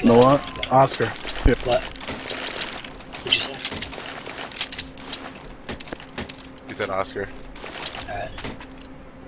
Okay. You know what? Oscar. What? What'd you say? He said Oscar. Alright.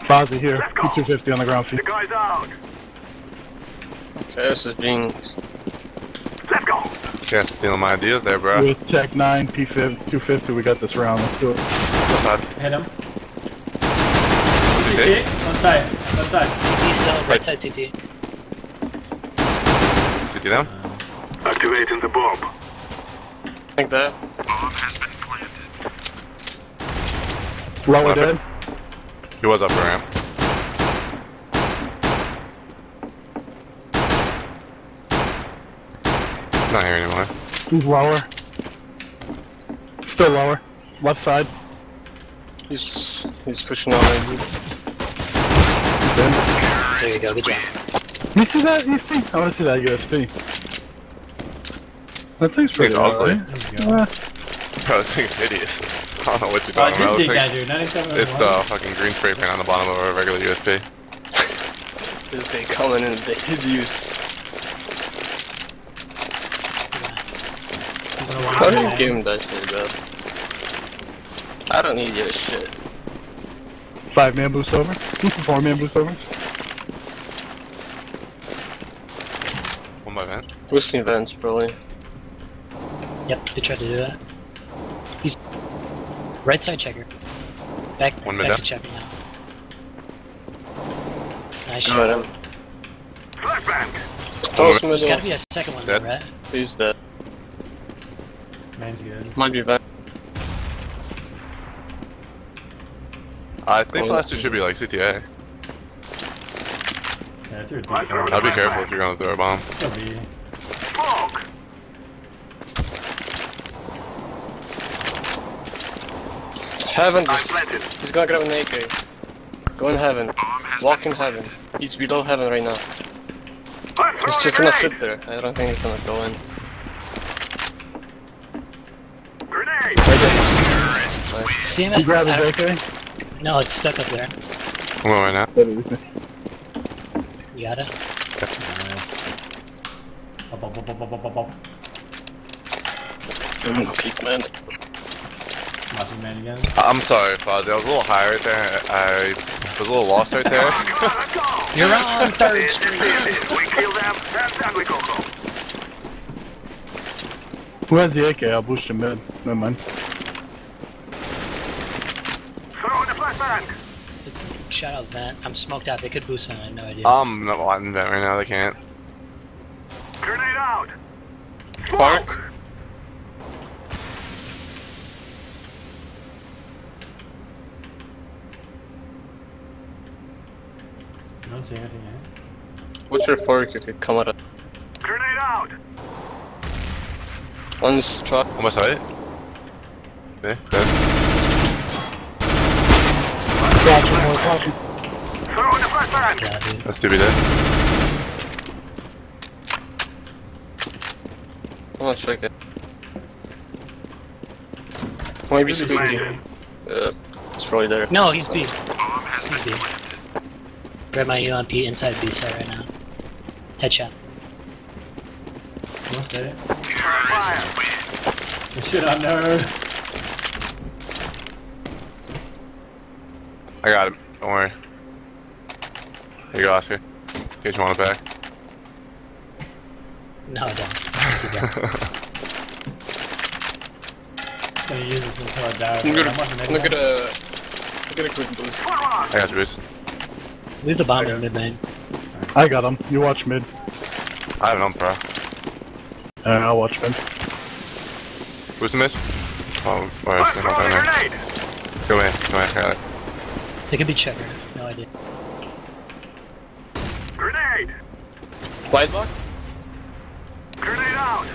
Fozzie here. P250 on the ground feet. The guy's out. Okay, this is being. Let's go. Can't stealing my ideas there, bro. With Tec-9, P250, we got this round. Let's do it. What's that? Hit him. Okay. CT. One side. One side. CT still, right side CT. Did you know? Activating the bomb. Like that. Bomb has been planted. Lower Okay. dead. He was up the ramp. Not here anymore. He's lower. Still lower. Left side. He's he's pushing on. He's dead. There you go, good job. You see that USP? I want to see that USP. That thing's pretty It's ugly. ugly. There you go. Yeah. Bro, this thing's hideous. I don't know what you're Oh, I talking about. did dig that dude. 97 It's uh fucking green spray paint on the bottom of a regular USP. This they coming in the his use. How do you give him that shit, bro? I don't need your shit. Five man boost over. Four man boost over. One by vent. Boosting events, probably. Yep, they tried to do that. He's right side checker. Back, One back mid to checker now. Nice Got shot. him. Flashbang. Oh, There's gotta be a second one Dead. though, right? Who's that? Man's good. Might be event. I think the Oh. last two should be like CTA. Yeah, I threw a deep Right, throw. right. I'd be careful if you're gonna throw a bomb. Smoke. Heaven. I Just, he's gonna grab an AK. Go in heaven. Walk in heaven. He's below heaven right now. I'm He's just gonna sit there. I don't think he's gonna go in. Grenade. Right there. Nice. Damn it. You grab his AK. no, it's stuck up there. I'm going right now. You got it? Nice. Up, up, up, up, up, up, up, up. I'm gonna keep man. Watching man again. I'm sorry, Fozzie. I was a little high right there. I was a little lost right there. Come on, let's go. You're on third This is We kill them, and then we go home. Who has the AK? I'll boost him mid. Never mind. Throw in the flashbang. Shout out vent. I'm smoked out. They could boost me. I have no idea. I'm not watching that right now. They can't. Grenade out. Spark. Smoke. You don't see anything yet. What's your fork if you come out of Grenade out. one's truck? On my side. Okay, good. Watching, more watching. Throw in the flashbang. yeah. That's to be dead. I'm gonna check it. Maybe squeaky. Uh, it's probably there. No, he's B. He's B. Grab my UMP inside B side right now. Headshot. Don't stay. Fire. Good shit on there. I got him. Don't worry. Here you go, Oscar. Get you want it back. No, I don't. Keep going. Gonna use this until I die. I'm gonna, I'm watching I'm gonna get Megan. a, I'm gonna quick boost. I got you, Bruce. Leave the bomb in mid lane. I got him. You watch mid. I have an bro. And I'll watch mid. Who's the miss? Oh, alright, I'm so throwing a okay, grenade. Go in, go in, I got it. They could be checker. No idea. Grenade. White block? Grenade out.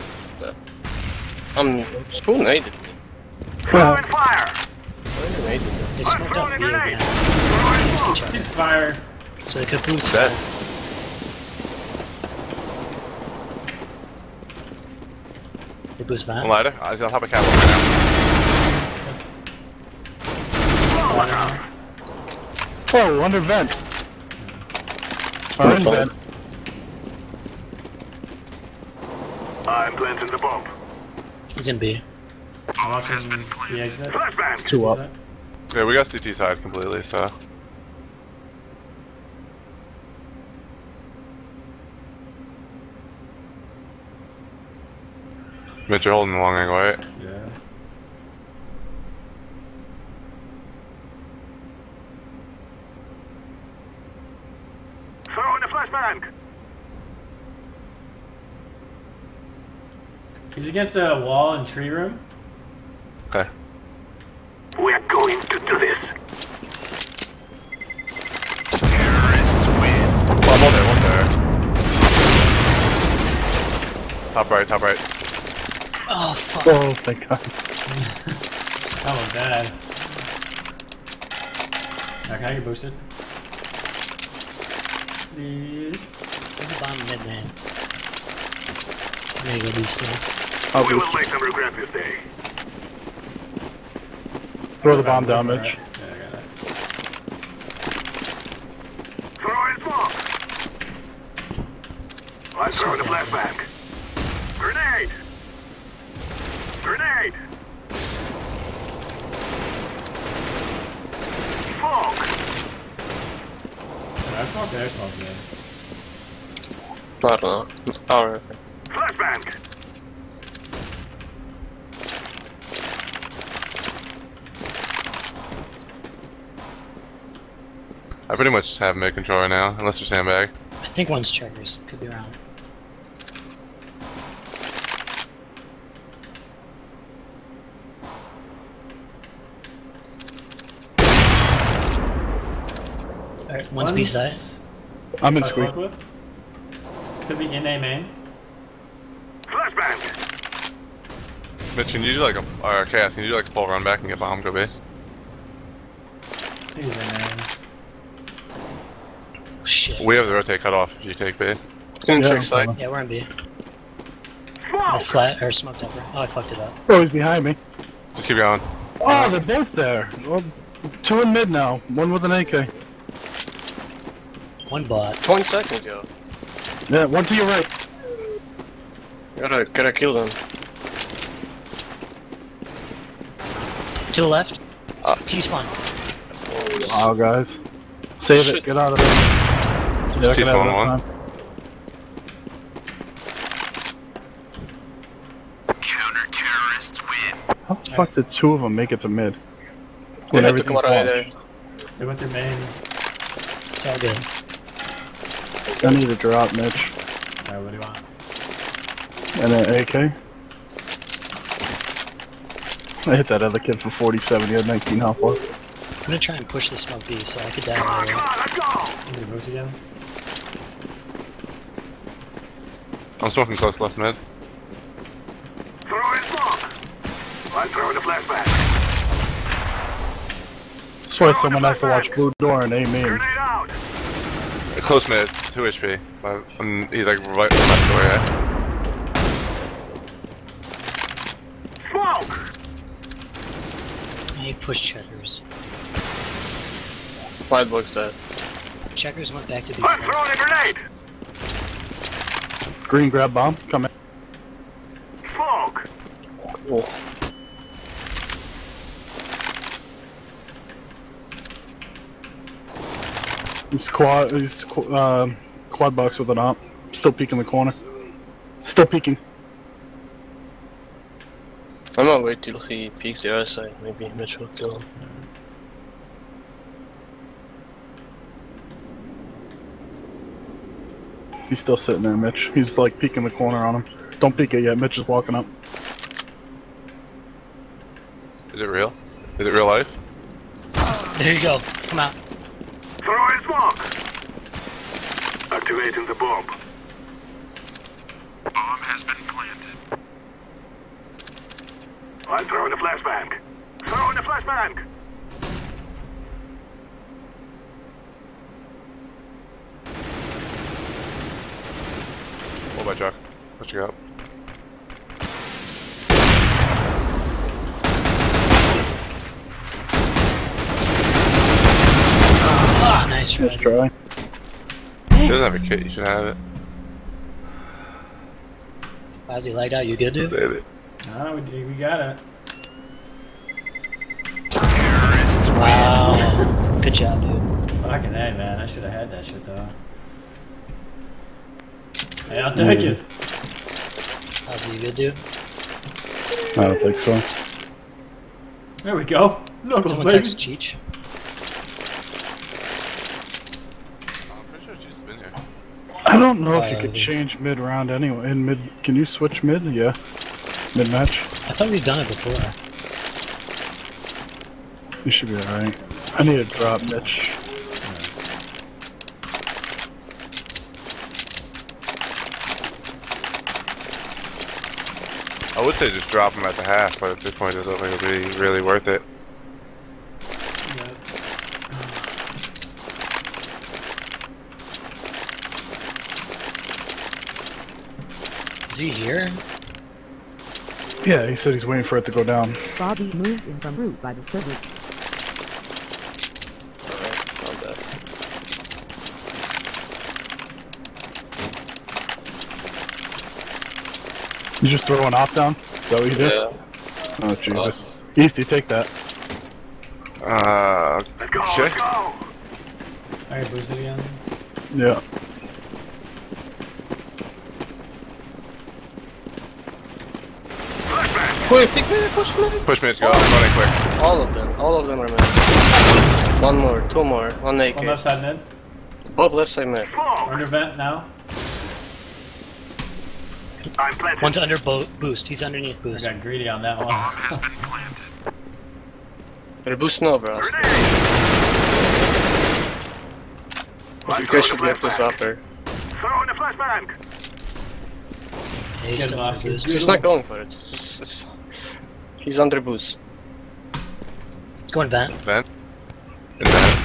I'm spoon naded. Throw in fire. Why naded? They smoked out a B grenade. again. Throwing smoke. Cease fire. So they could boost Dead. that. They boost One that. lighter. I was on top of Capital right now. Oh, under vent. Or in vent. Uh, I'm planting the bomb. He's in B. I'm watching the exit. Flashbang. Two up. Yeah, we got CT side completely, so. Mitch, you're holding the long angle, right? Yeah. Throw in the flashbang. He's against the wall and tree room. Okay. We're going to do this. One more there, one there. Top right, top right. Oh fuck. Oh, thank God. That was bad. Now, can I get boosted? Please. There's a bomb mid man. I'm gonna go boost him. I'll We will boost. make them regret this day. Throw the bomb down, Mitch. I got it. Throw in smoke. I'm throwing the flashbang. Grenade. Grenade. Smoke. Yeah, I smoke there, I. I don't know. Alright. Flashbang. I pretty much have mid control right now, unless there's sandbag. I think one's checkers. Could be around. Alright, one's B side. I'm in By squeak. Could be in A main. Flashbang. Mitch, can you do like a, or Chaos, can you do like a full run back and get bomb go base? He's in main. Shit. We have the rotate cut off if you take base. Didn't Yeah, check I'm side. coming. Yeah, we're in B. Smoke. flat or smoked upper. Oh, I fucked it up. Oh, he's behind me. Just keep going. Oh, they're both there. Well, two in mid now. One with an AK. One bot. 20 seconds, yo. Yeah, one to your right. Gotta, gotta kill them. To the left. Uh. T spawn. Oh, guys. Save it. Get out of there. Yeah, I can have T-spawn enough one. time. How the fuck did two of them make it to mid? They When had to come everything's out right lost. there. They went through main. It's all good. I need a drop, Mitch. Alright, what do you want? And an AK. I hit that other kid for 47. He had 19 health left. I'm gonna try and push this smoke B so I could die Come on, right come away. on, let's go. Can you boost again? I'm smoking close left mid. Throw in smoke. I'm throwing the flashbang. That's why someone has to watch Blue Door and A main. Grenade out. Close mid, 2 HP. My, um, he's like right left door, yeah. Smoke. I push checkers. White boy's dead. Checkers went back to B I'm throwing a grenade. Green grab bomb. Come in. Smoke. Cool. He's quad. He's qu- um, quad box with an op. Still peeking the corner. Still peeking. I'm gonna wait till he peeks the other side. Maybe Mitch will kill him. He's still sitting there, Mitch. He's like peeking the corner on him. Don't peek it yet. Mitch is walking up. Is it real? Is it real life? There you go. Come out. Throw in smoke. Activating the bomb. Bomb has been planted. I'm throwing a flashbang. Throwing a flashbang. What about Chuck? What you got? Ah, nice try. Nice try. He doesn't have a kit, you should have it. How's he lagged out? You good, dude? Did it. No, we, we got it. Wow. Good job, dude. Fucking A, man. I should have had that shit, though. Hey, I'll take it. How's he good, dude? I don't think so. There we go. Knuckles, Someone baby. text Cheech. I'm pretty sure she's been here. I don't know if you Uh, could change mid round anyway. In mid, can you switch mid? Yeah, mid match. I thought we've done it before. You should be alright. I need a drop, Mitch. I would say just drop him at the half, but at this point, I don't think it'll be really worth it. Is he here? Yeah, he said he's waiting for it to go down. Bobby moved in from root by the server. You just throw an op down? Is that what you did? Yeah. Oh, Jesus. Easty, take that. Uh, Let's go, okay. let's go. Alright, boost it again. Yeah. Flashbang. Quick, pick me, push me. Push mid, go. I'm running quick. All of them, all of them are mid. One more, two more, one One left naked. side mid. Both left side mid. Smoke. Under vent now. I'm planted. One's under bo- boost. He's underneath I boost. got greedy on that one. They're boosting over us. Grenade. I'm You guys throwing should the be able to flashbang. drop her. Throwing the flashbang. Yeah, he's Get still him, under boost. He's not going for it. It's- it's- He's under boost. He's going vent. Vent. And then.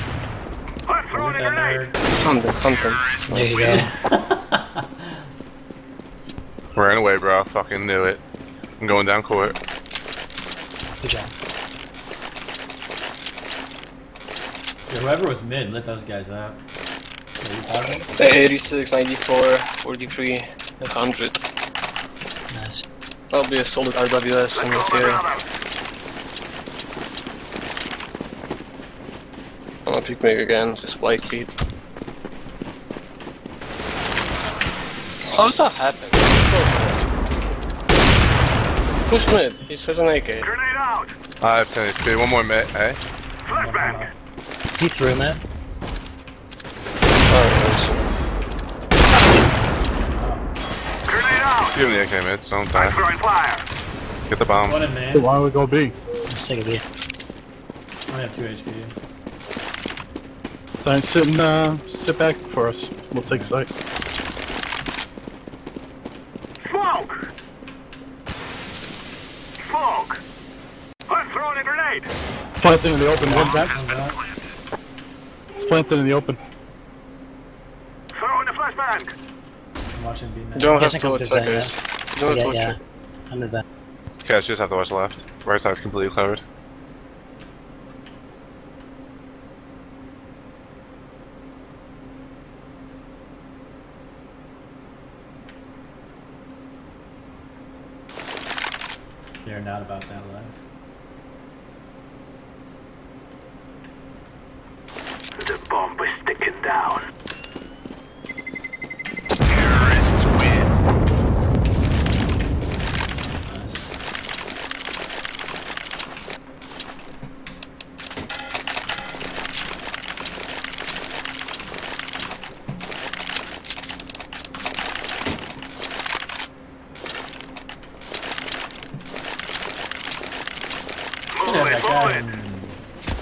I'm throwing a Get that grenade. nerd. Hunt them, hunt them. There you go. Ran away, bro. Fucking knew it. I'm going down court. Good job. Yeah, whoever was mid, let those guys out. Yeah, you 86, 94, 43, 100. Nice. That'll be a solid RWS in this go, area. another. I'm gonna pick me again, just white feet. How does that happen? Push mid, he's has an AK. Grenade out. I have 10 HP. One more mid, eh? Flashbang. Is he through, man? Grenade out. Give him the AK mid, so don't I'm die. throwing fire. Get the bomb. One in Hey, why don't we go B? Let's take a B. I have 2 HP. Then sit and, uh, sit back for us. We'll take sight. Planted in the open, one back. Come back. It's planted in the open. Throwing the flashbang. I'm watching B You man. don't have to come watch through vent checkers. yet. You don't Yeah, have to yeah. watch I'm in vent. Okay, just have to watch left. Right side's completely covered. They're not about that life.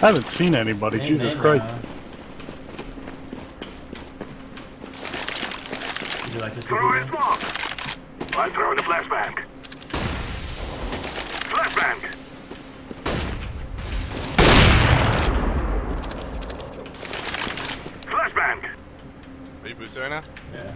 I haven't seen anybody, Main, Jesus Christ. now. Would you like to see Throwing people? smoke. I'm throwing the flashbang. Flashbang. Flashbang. Are you boosted right now? Yeah.